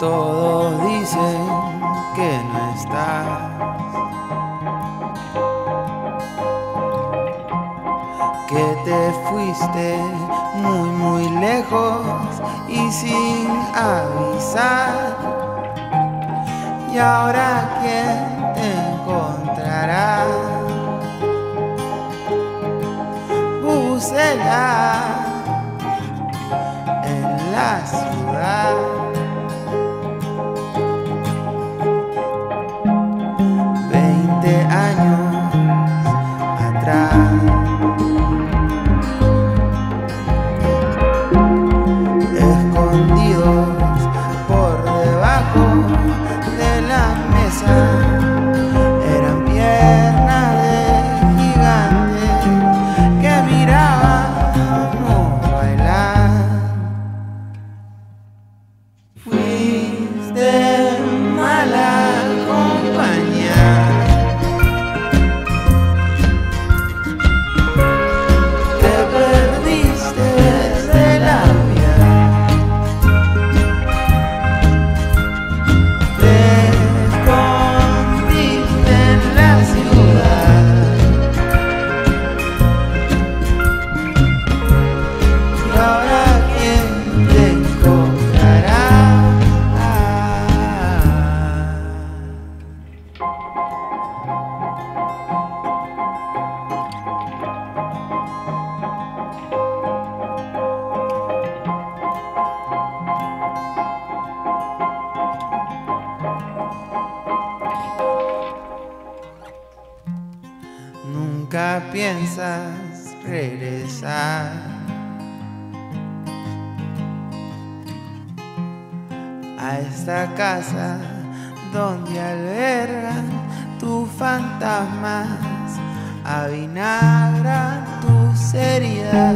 Todos dicen que no estás. Que te fuiste muy, muy lejos y sin avisar. Y ahora quién te encontrará. Búsela en la Nunca piensas regresar. A esta casa donde albergan tus fantasmas, avinagran tus heridas.